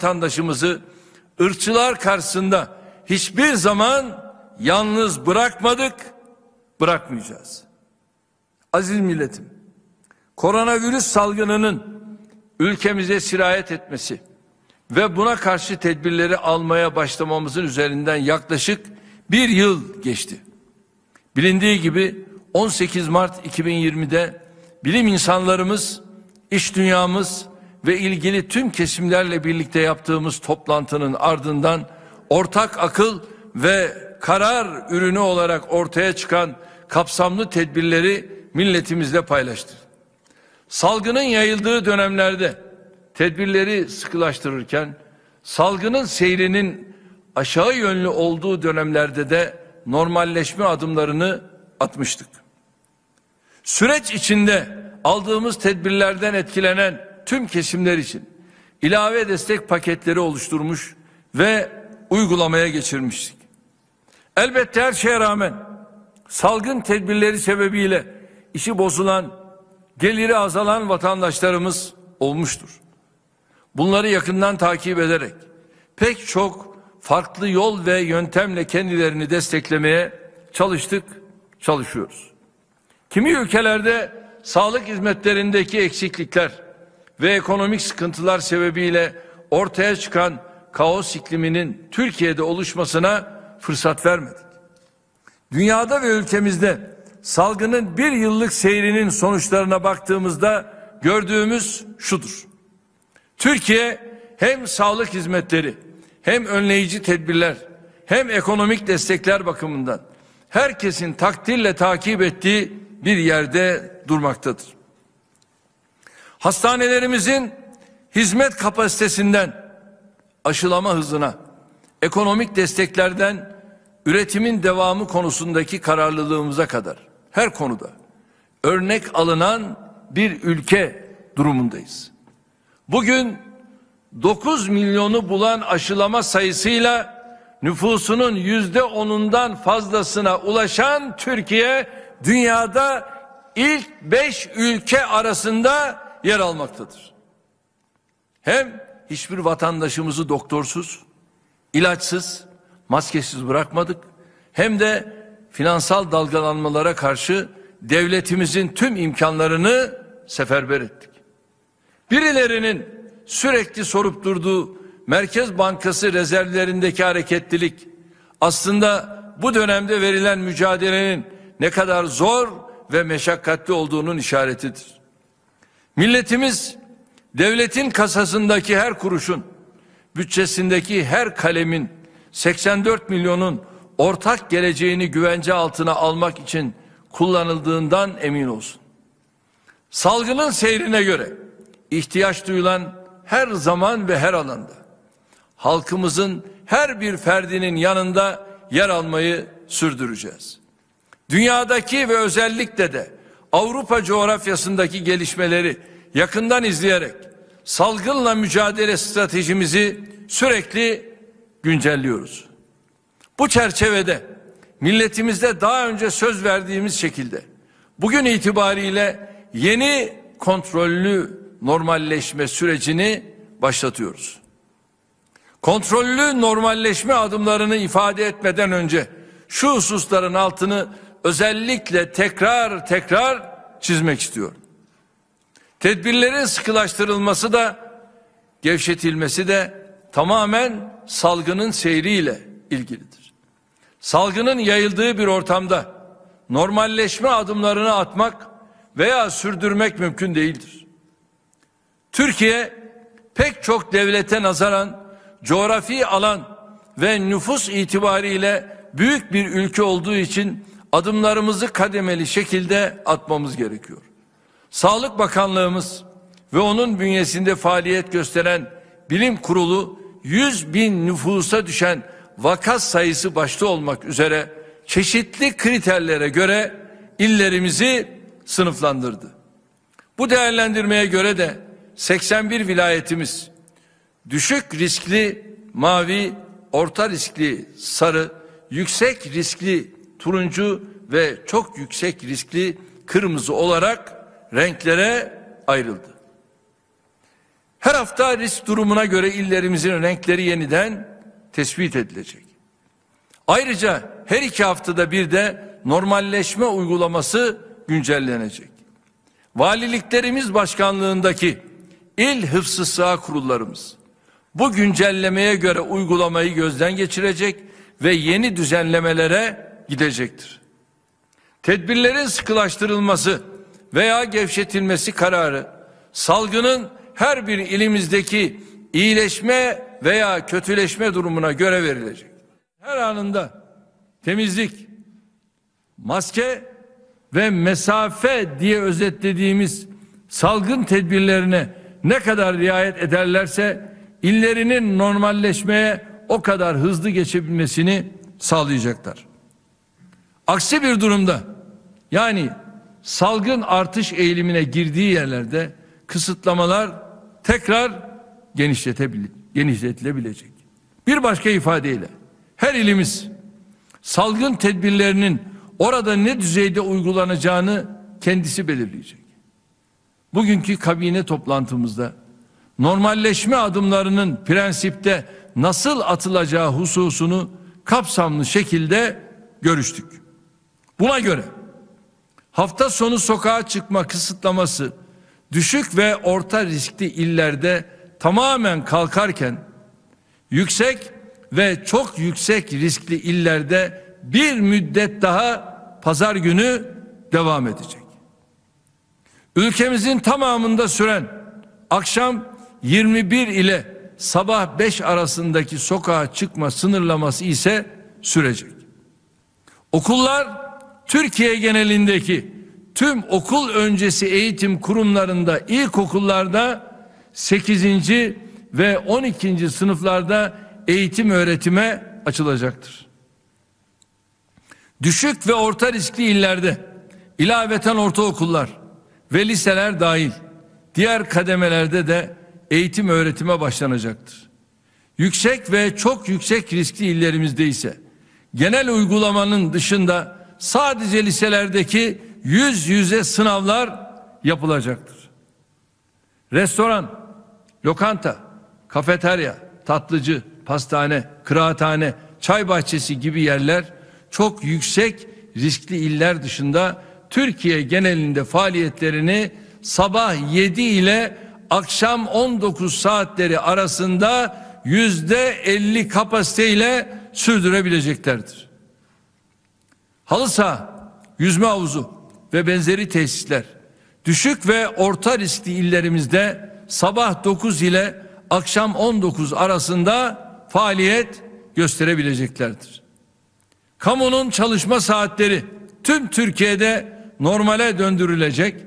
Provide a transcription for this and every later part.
vatandaşımızı ırkçılar karşısında hiçbir zaman yalnız bırakmadık, bırakmayacağız. Aziz milletim, koronavirüs salgınının ülkemize sirayet etmesi ve buna karşı tedbirleri almaya başlamamızın üzerinden yaklaşık bir yıl geçti. Bilindiği gibi 18 Mart 2020'de bilim insanlarımız, iş dünyamız ve ilgili tüm kesimlerle birlikte yaptığımız toplantının ardından ortak akıl ve karar ürünü olarak ortaya çıkan kapsamlı tedbirleri milletimizle paylaştı. Salgının yayıldığı dönemlerde tedbirleri sıkılaştırırken salgının seyrinin aşağı yönlü olduğu dönemlerde de normalleşme adımlarını atmıştık. Süreç içinde aldığımız tedbirlerden etkilenen tüm kesimler için ilave destek paketleri oluşturmuş ve uygulamaya geçirmiştik. Elbette her şeye rağmen salgın tedbirleri sebebiyle işi bozulan, geliri azalan vatandaşlarımız olmuştur. Bunları yakından takip ederek pek çok farklı yol ve yöntemle kendilerini desteklemeye çalıştık, çalışıyoruz. Kimi ülkelerde sağlık hizmetlerindeki eksiklikler ve ekonomik sıkıntılar sebebiyle ortaya çıkan kaos ikliminin Türkiye'de oluşmasına fırsat vermedik. Dünyada ve ülkemizde salgının bir yıllık seyrinin sonuçlarına baktığımızda gördüğümüz şudur. Türkiye hem sağlık hizmetleri hem önleyici tedbirler hem ekonomik destekler bakımından herkesin takdirle takip ettiği bir yerde durmaktadır. Hastanelerimizin hizmet kapasitesinden aşılama hızına, ekonomik desteklerden üretimin devamı konusundaki kararlılığımıza kadar her konuda örnek alınan bir ülke durumundayız. Bugün 9 milyonu bulan aşılama sayısıyla nüfusunun yüzde onundan fazlasına ulaşan Türkiye dünyada ilk beş ülke arasında yer almaktadır. Hem hiçbir vatandaşımızı doktorsuz, ilaçsız, maskesiz bırakmadık. Hem de finansal dalgalanmalara karşı devletimizin tüm imkanlarını seferber ettik. Birilerinin sürekli sorup durduğu Merkez Bankası rezervlerindeki hareketlilik aslında bu dönemde verilen mücadelenin ne kadar zor ve meşakkatli olduğunun işaretidir. Milletimiz devletin kasasındaki her kuruşun, bütçesindeki her kalemin 84 milyonun ortak geleceğini güvence altına almak için kullanıldığından emin olsun. Salgının seyrine göre ihtiyaç duyulan her zaman ve her alanda halkımızın her bir ferdinin yanında yer almayı sürdüreceğiz. Dünyadaki ve özellikle de Avrupa coğrafyasındaki gelişmeleri yakından izleyerek salgınla mücadele stratejimizi sürekli güncelliyoruz. Bu çerçevede milletimizde daha önce söz verdiğimiz şekilde bugün itibariyle yeni kontrollü normalleşme sürecini başlatıyoruz. Kontrollü normalleşme adımlarını ifade etmeden önce şu hususların altını özellikle tekrar tekrar çizmek istiyorum. Tedbirlerin sıkılaştırılması da gevşetilmesi de tamamen salgının seyriyle ilgilidir. Salgının yayıldığı bir ortamda normalleşme adımlarını atmak veya sürdürmek mümkün değildir. Türkiye pek çok devlete nazaran coğrafi alan ve nüfus itibariyle büyük bir ülke olduğu için adımlarımızı kademeli şekilde atmamız gerekiyor. Sağlık Bakanlığımız ve onun bünyesinde faaliyet gösteren bilim kurulu 100 bin nüfusa düşen vaka sayısı başta olmak üzere çeşitli kriterlere göre illerimizi sınıflandırdı. Bu değerlendirmeye göre de 81 vilayetimiz düşük riskli mavi, orta riskli sarı, yüksek riskli turuncu ve çok yüksek riskli kırmızı olarak renklere ayrıldı. Her hafta risk durumuna göre illerimizin renkleri yeniden tespit edilecek. Ayrıca her iki haftada bir de normalleşme uygulaması güncellenecek. Valiliklerimiz başkanlığındaki il hıfzı sağ kurullarımız bu güncellemeye göre uygulamayı gözden geçirecek ve yeni düzenlemelere gidecektir. Tedbirlerin sıkılaştırılması veya gevşetilmesi kararı salgının her bir ilimizdeki iyileşme veya kötüleşme durumuna göre verilecek. Her anında temizlik, maske ve mesafe diye özetlediğimiz salgın tedbirlerine ne kadar riayet ederlerse illerinin normalleşmeye o kadar hızlı geçebilmesini sağlayacaklar. Aksi bir durumda yani salgın artış eğilimine girdiği yerlerde kısıtlamalar tekrar genişletilebilecek. Bir başka ifadeyle her ilimiz salgın tedbirlerinin orada ne düzeyde uygulanacağını kendisi belirleyecek. Bugünkü kabine toplantımızda normalleşme adımlarının prensipte nasıl atılacağı hususunu kapsamlı şekilde görüştük. Buna göre hafta sonu sokağa çıkma kısıtlaması düşük ve orta riskli illerde tamamen kalkarken yüksek ve çok yüksek riskli illerde bir müddet daha pazar günü devam edecek. Ülkemizin tamamında süren akşam 21 ile sabah 5 arasındaki sokağa çıkma sınırlaması ise sürecek. Okullar Türkiye genelindeki tüm okul öncesi eğitim kurumlarında ilkokullarda 8. ve 12. sınıflarda eğitim öğretime açılacaktır. Düşük ve orta riskli illerde ilaveten ortaokullar ve liseler dahil diğer kademelerde de eğitim öğretime başlanacaktır. Yüksek ve çok yüksek riskli illerimizde ise genel uygulamanın dışında sadece liselerdeki yüz yüze sınavlar yapılacaktır. Restoran, lokanta, kafeterya, tatlıcı, pastane, kıraathane, çay bahçesi gibi yerler çok yüksek riskli iller dışında Türkiye genelinde faaliyetlerini sabah 7 ile akşam 19 saatleri arasında yüzde 50 kapasiteyle sürdürebileceklerdir. Halı saha, yüzme havuzu ve benzeri tesisler düşük ve orta riskli illerimizde sabah 9 ile akşam 19 arasında faaliyet gösterebileceklerdir. Kamunun çalışma saatleri tüm Türkiye'de normale döndürülecek.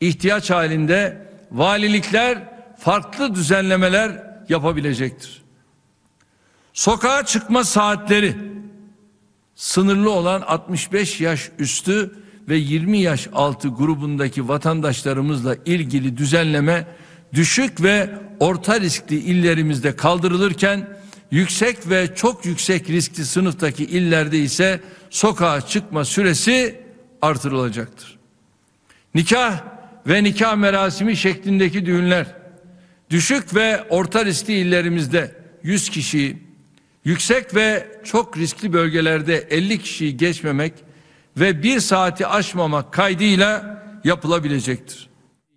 ihtiyaç halinde valilikler farklı düzenlemeler yapabilecektir. Sokağa çıkma saatleri sınırlı olan 65 yaş üstü ve 20 yaş altı grubundaki vatandaşlarımızla ilgili düzenleme düşük ve orta riskli illerimizde kaldırılırken yüksek ve çok yüksek riskli sınıftaki illerde ise sokağa çıkma süresi artırılacaktır. Nikah ve nikah merasimi şeklindeki düğünler düşük ve orta riskli illerimizde 100 kişiyi, yüksek ve çok riskli bölgelerde 50 kişiyi geçmemek ve bir saati aşmamak kaydıyla yapılabilecektir.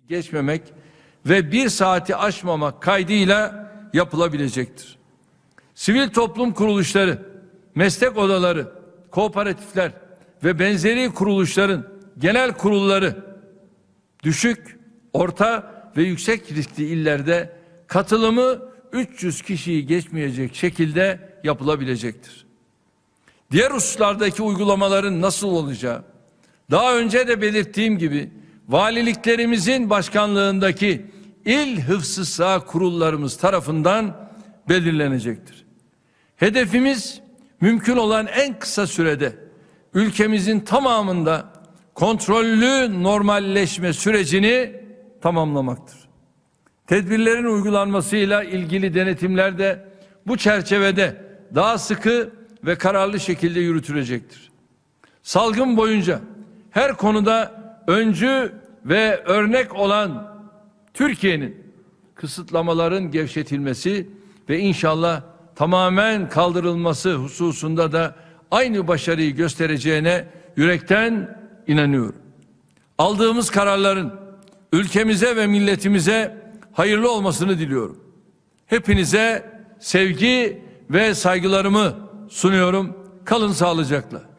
Geçmemek ve bir saati aşmamak kaydıyla yapılabilecektir. Sivil toplum kuruluşları, meslek odaları, kooperatifler ve benzeri kuruluşların genel kurulları düşük, orta ve yüksek riskli illerde katılımı 300 kişiyi geçmeyecek şekilde yapılabilecektir. Diğer hususlardaki uygulamaların nasıl olacağı, daha önce de belirttiğim gibi valiliklerimizin başkanlığındaki il hıfzı sağ kurullarımız tarafından belirlenecektir. Hedefimiz mümkün olan en kısa sürede ülkemizin tamamında kontrollü normalleşme sürecini tamamlamaktır. Tedbirlerin uygulanmasıyla ilgili denetimler de bu çerçevede daha sıkı ve kararlı şekilde yürütülecektir. Salgın boyunca her konuda öncü ve örnek olan Türkiye'nin kısıtlamaların gevşetilmesi ve inşallah tamamen kaldırılması hususunda da aynı başarıyı göstereceğine yürekten inanıyorum. Aldığımız kararların ülkemize ve milletimize hayırlı olmasını diliyorum. Hepinize sevgi ve saygılarımı sunuyorum. Kalın sağlıcakla.